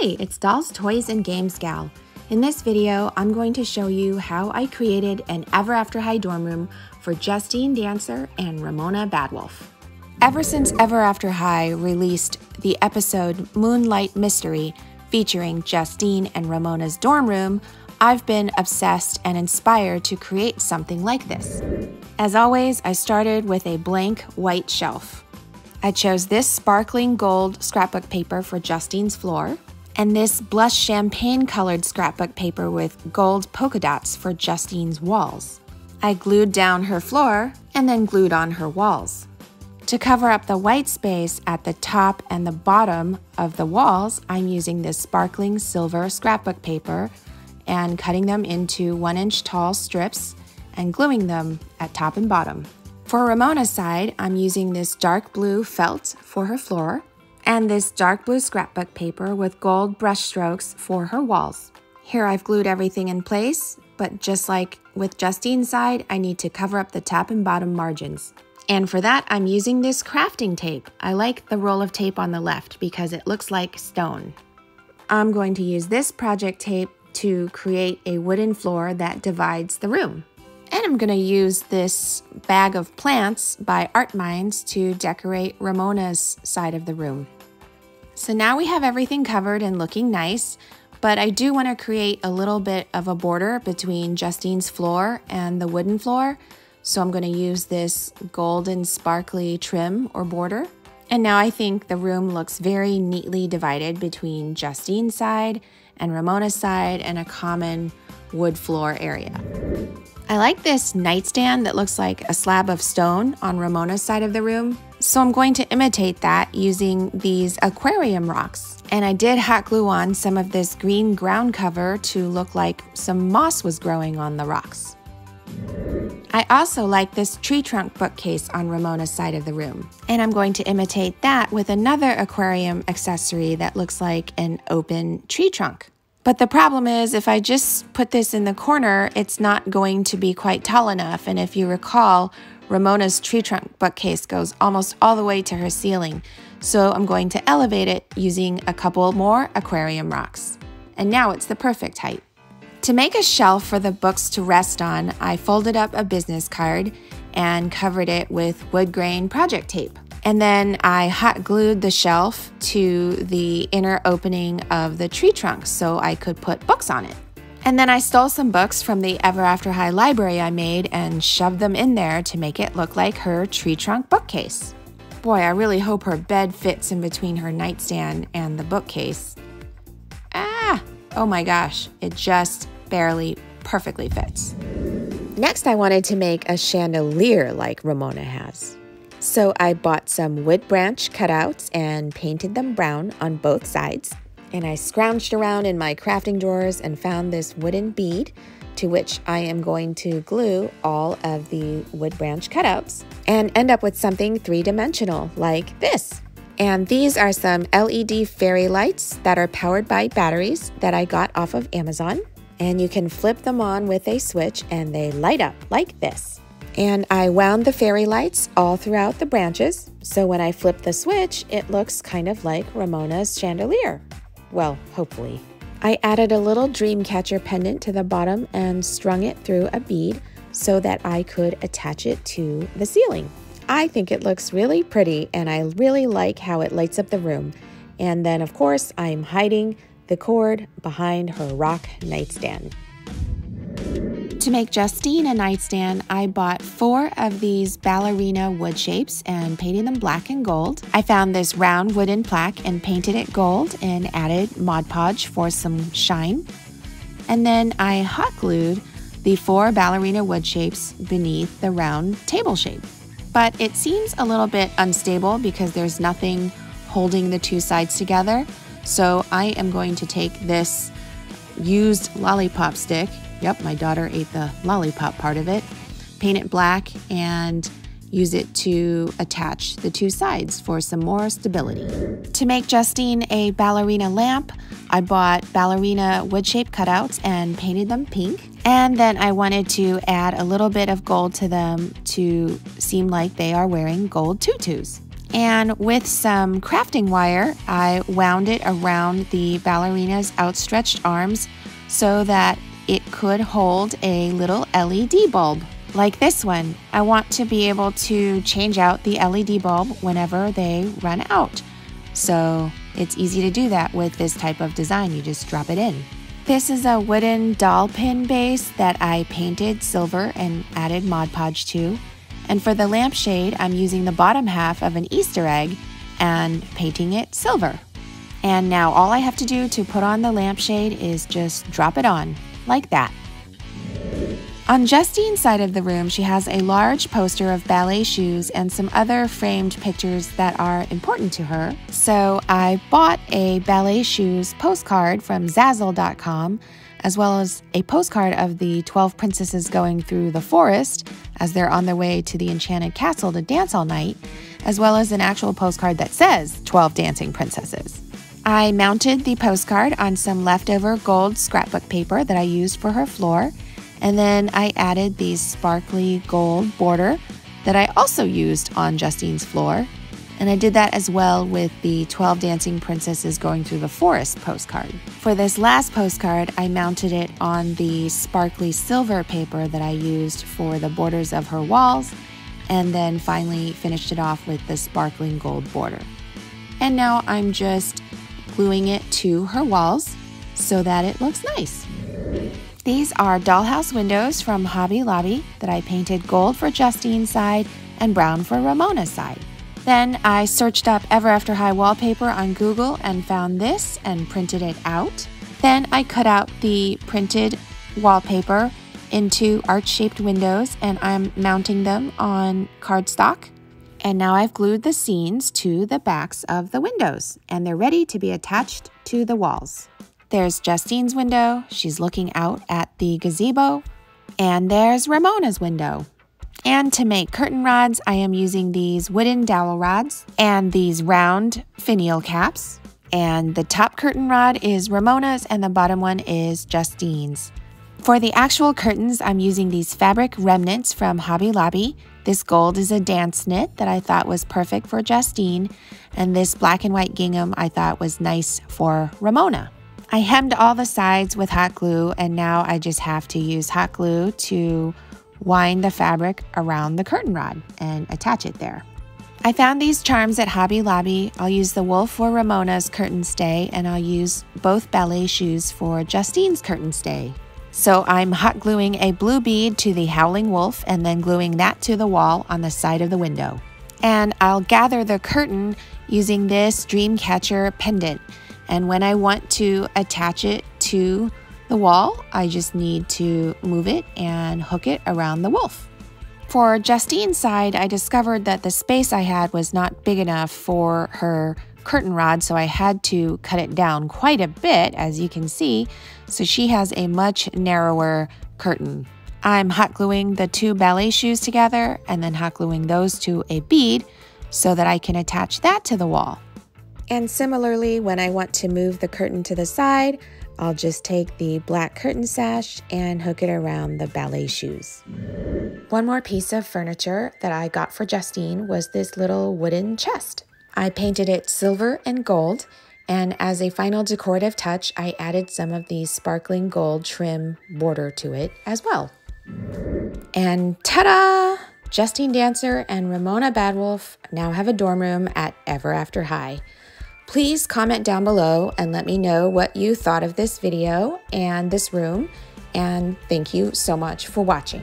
Hi, it's Dolls, Toys, and Games Gal. In this video, I'm going to show you how I created an Ever After High dorm room for Justine Dancer and Ramona Badwolf. Ever since Ever After High released the episode Moonlight Mystery featuring Justine and Ramona's dorm room, I've been obsessed and inspired to create something like this. As always, I started with a blank white shelf. I chose this sparkling gold scrapbook paper for Justine's floor, and this blush champagne colored scrapbook paper with gold polka dots for Justine's walls. I glued down her floor and then glued on her walls. To cover up the white space at the top and the bottom of the walls, I'm using this sparkling silver scrapbook paper and cutting them into one inch tall strips and gluing them at top and bottom. For Ramona's side, I'm using this dark blue felt for her floor and this dark blue scrapbook paper with gold brush strokes for her walls. Here I've glued everything in place, but just like with Justine's side, I need to cover up the top and bottom margins. And for that, I'm using this crafting tape. I like the roll of tape on the left because it looks like stone. I'm going to use this project tape to create a wooden floor that divides the room. And I'm going to use this bag of plants by Art Minds to decorate Ramona's side of the room. So now we have everything covered and looking nice, but I do want to create a little bit of a border between Justine's floor and the wooden floor. So I'm going to use this golden sparkly trim or border. And now I think the room looks very neatly divided between Justine's side and Ramona's side and a common wood floor area. I like this nightstand that looks like a slab of stone on Ramona's side of the room. So I'm going to imitate that using these aquarium rocks. And I did hot glue on some of this green ground cover to look like some moss was growing on the rocks. I also like this tree trunk bookcase on Ramona's side of the room. And I'm going to imitate that with another aquarium accessory that looks like an open tree trunk. But the problem is, if I just put this in the corner, it's not going to be quite tall enough. And if you recall, Ramona's tree trunk bookcase goes almost all the way to her ceiling. So I'm going to elevate it using a couple more aquarium rocks. And now it's the perfect height. To make a shelf for the books to rest on, I folded up a business card and covered it with wood grain project tape. And then I hot glued the shelf to the inner opening of the tree trunk so I could put books on it. And then I stole some books from the Ever After High library I made and shoved them in there to make it look like her tree trunk bookcase. Boy, I really hope her bed fits in between her nightstand and the bookcase. Ah! Oh my gosh, it just barely perfectly fits. Next, I wanted to make a chandelier like Ramona has. So I bought some wood branch cutouts and painted them brown on both sides. And I scrounged around in my crafting drawers and found this wooden bead to which I am going to glue all of the wood branch cutouts and end up with something three dimensional like this. And these are some LED fairy lights that are powered by batteries that I got off of Amazon. And you can flip them on with a switch and they light up like this. And I wound the fairy lights all throughout the branches, so when I flip the switch, it looks kind of like Ramona's chandelier. Well, hopefully. I added a little dream catcher pendant to the bottom and strung it through a bead so that I could attach it to the ceiling. I think it looks really pretty and I really like how it lights up the room. And then, of course, I'm hiding the cord behind her rock nightstand. To make Justine a nightstand, I bought four of these ballerina wood shapes and painted them black and gold. I found this round wooden plaque and painted it gold and added Mod Podge for some shine. And then I hot glued the four ballerina wood shapes beneath the round table shape. But it seems a little bit unstable because there's nothing holding the two sides together. So I am going to take this used lollipop stick Yep, my daughter ate the lollipop part of it. Paint it black and use it to attach the two sides for some more stability. To make Justine a ballerina lamp, I bought ballerina wood shape cutouts and painted them pink. And then I wanted to add a little bit of gold to them to seem like they are wearing gold tutus. And with some crafting wire, I wound it around the ballerina's outstretched arms so that it could hold a little LED bulb. Like this one, I want to be able to change out the LED bulb whenever they run out. So it's easy to do that with this type of design. You just drop it in. This is a wooden doll pin base that I painted silver and added Mod Podge to. And for the lampshade, I'm using the bottom half of an Easter egg and painting it silver. And now all I have to do to put on the lampshade is just drop it on, like that. On Justine's side of the room, she has a large poster of ballet shoes and some other framed pictures that are important to her. So I bought a ballet shoes postcard from Zazzle.com, as well as a postcard of the 12 princesses going through the forest as they're on their way to the enchanted castle to dance all night, as well as an actual postcard that says 12 dancing princesses. I mounted the postcard on some leftover gold scrapbook paper that I used for her floor and then I added the sparkly gold border that I also used on Justine's floor. And I did that as well with the 12 Dancing Princesses Going Through the Forest postcard. For this last postcard, I mounted it on the sparkly silver paper that I used for the borders of her walls, and then finally finished it off with the sparkling gold border. And now I'm just gluing it to her walls so that it looks nice. These are dollhouse windows from Hobby Lobby that I painted gold for Justine's side and brown for Ramona's side. Then I searched up Ever After High wallpaper on Google and found this and printed it out. Then I cut out the printed wallpaper into arch-shaped windows and I'm mounting them on cardstock. And now I've glued the scenes to the backs of the windows and they're ready to be attached to the walls. There's Justine's window. She's looking out at the gazebo. And there's Ramona's window. And to make curtain rods, I am using these wooden dowel rods and these round finial caps. And the top curtain rod is Ramona's and the bottom one is Justine's. For the actual curtains, I'm using these fabric remnants from Hobby Lobby. This gold is a dance knit that I thought was perfect for Justine, and this black and white gingham I thought was nice for Ramona. I hemmed all the sides with hot glue and now I just have to use hot glue to wind the fabric around the curtain rod and attach it there. I found these charms at Hobby Lobby. I'll use the wolf for Ramona's curtain stay and I'll use both ballet shoes for Justine's curtain stay. So I'm hot gluing a blue bead to the howling wolf and then gluing that to the wall on the side of the window. And I'll gather the curtain using this dream catcher pendant. And when I want to attach it to the wall, I just need to move it and hook it around the wolf. For Justine's side, I discovered that the space I had was not big enough for her curtain rod, so I had to cut it down quite a bit, as you can see, so she has a much narrower curtain. I'm hot gluing the two ballet shoes together and then hot gluing those to a bead so that I can attach that to the wall. And similarly, when I want to move the curtain to the side, I'll just take the black curtain sash and hook it around the ballet shoes. One more piece of furniture that I got for Justine was this little wooden chest. I painted it silver and gold, and as a final decorative touch, I added some of the sparkling gold trim border to it as well. And ta-da! Justine Dancer and Ramona Badwolf now have a dorm room at Ever After High. Please comment down below and let me know what you thought of this video and this room. And thank you so much for watching.